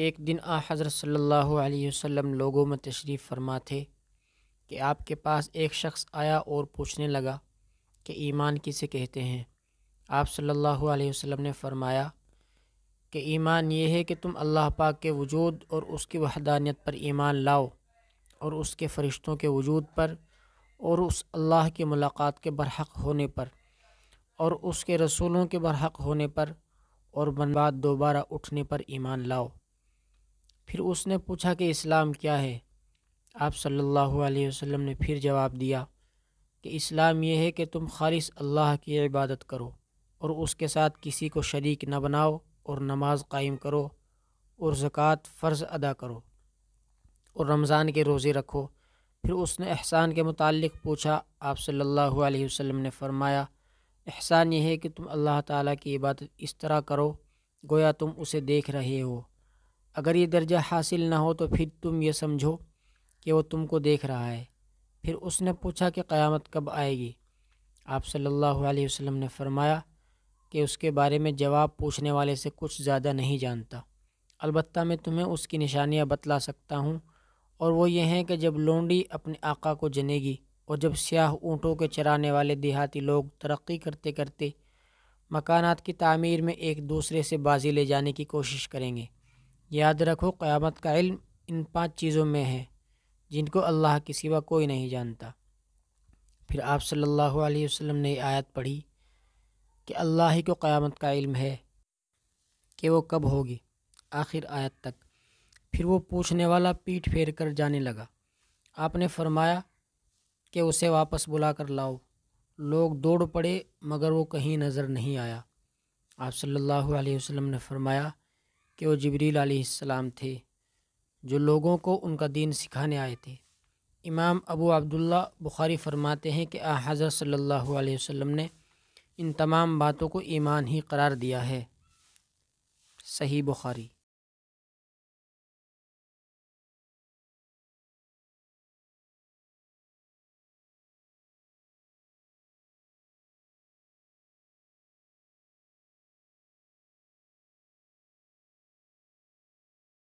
एक दिन आ हज़रत सल्लल्लाहु अलैहि वसल्लम लोगों में तशरीफ़ फरमा थे कि आपके पास एक शख्स आया और पूछने लगा कि ईमान किसे कहते हैं? आप सल्लल्लाहु अलैहि वसल्लम ने फरमाया कि ईमान ये है कि तुम अल्लाह पाक के वजूद और उसकी वहदानियत पर ईमान लाओ और उसके फ़रिश्तों के वजूद पर और उस अल्लाह की मुलाकात के बरहक होने पर और उसके रसूलों के बरहक होने पर और बनबाद दोबारा उठने पर ईमान लाओ। फिर उसने पूछा कि इस्लाम क्या है? आप सल्लल्लाहु अलैहि वसल्लम ने फिर जवाब दिया कि इस्लाम यह है कि तुम खालिस अल्लाह की इबादत करो और उसके साथ किसी को शरीक न बनाओ और नमाज़ कायम करो और ज़क़़त फ़र्ज़ अदा करो और रमज़ान के रोज़े रखो। फिर उसने एहसान के मुतालिक पूछा, आप सल्लल्लाहु अलैहि वसल्लम ने फरमाया, एहसान यह है कि तुम अल्लाह ताला की इबादत इस तरह करो, गोया तुम उसे देख रहे हो। अगर ये दर्जा हासिल ना हो तो फिर तुम ये समझो कि वो तुमको देख रहा है। फिर उसने पूछा कि क़यामत कब आएगी? आप सल्लल्लाहु अलैहि वसल्लम ने फरमाया कि उसके बारे में जवाब पूछने वाले से कुछ ज़्यादा नहीं जानता। अलबत्त मैं तुम्हें उसकी निशानियाँ बतला सकता हूँ और वो ये हैं कि जब लोंडी अपने आका को जनेगी और जब स्याह ऊँटों के चराने वाले देहाती लोग तरक्की करते करते मकानात की तामीर में एक दूसरे से बाजी ले जाने की कोशिश करेंगे याद रखो, क़यामत का इल्म इन पाँच चीज़ों में है, जिनको अल्लाह के सिवा कोई नहीं जानता। फिर आप सल्लल्लाहु अलैहि वसल्लम ने आयत पढ़ी कि अल्लाह ही को क़यामत का इल्म है कि वो कब होगी, आखिर आयत तक। फिर वो पूछने वाला पीठ फेर कर जाने लगा। आपने फरमाया कि उसे वापस बुला कर लाओ। लोग दौड़ पड़े, मगर वो कहीं नज़र नहीं आया। आप सल्लल्लाहु अलैहि वसल्लम ने फरमाया कि वो जबरील आलाम थे, जो लोगों को उनका दीन सिखाने आए थे। इमाम अबू अब्दुल्ला बुखारी फरमाते हैं कि आ हज़रत सल्लल्लाहु अलैहि वसल्लम ने इन तमाम बातों को ईमान ही करार दिया है। सही बुखारी।